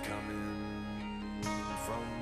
coming from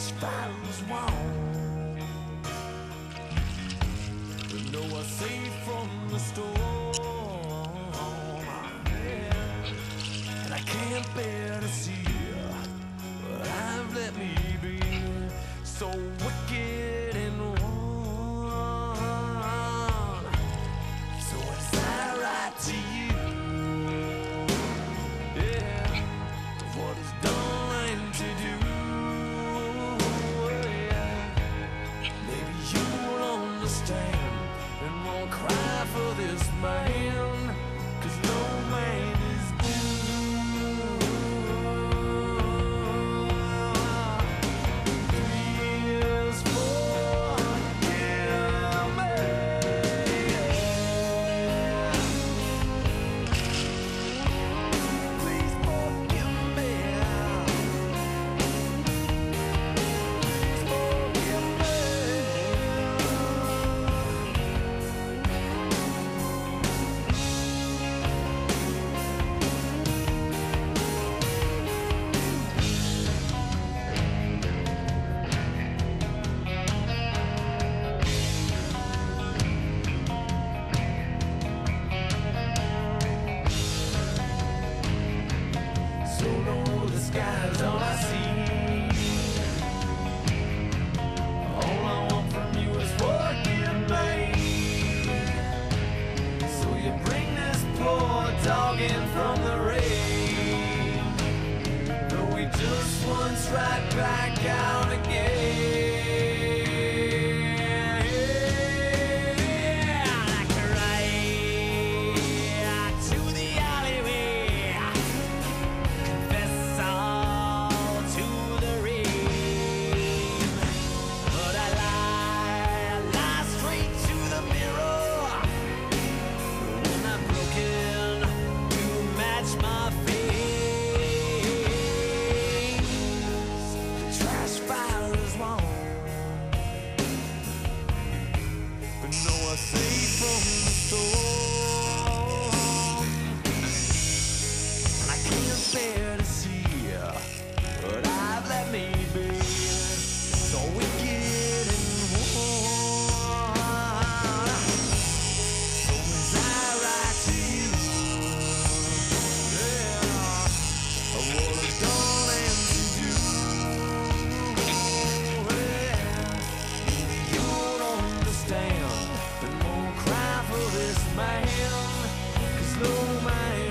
ash fires warm. We know we're safe from the storm. And I can't bear. understand and won't cry for this man. back out. But no, I from the storm. And I can't bear to see what I my hand, cause no my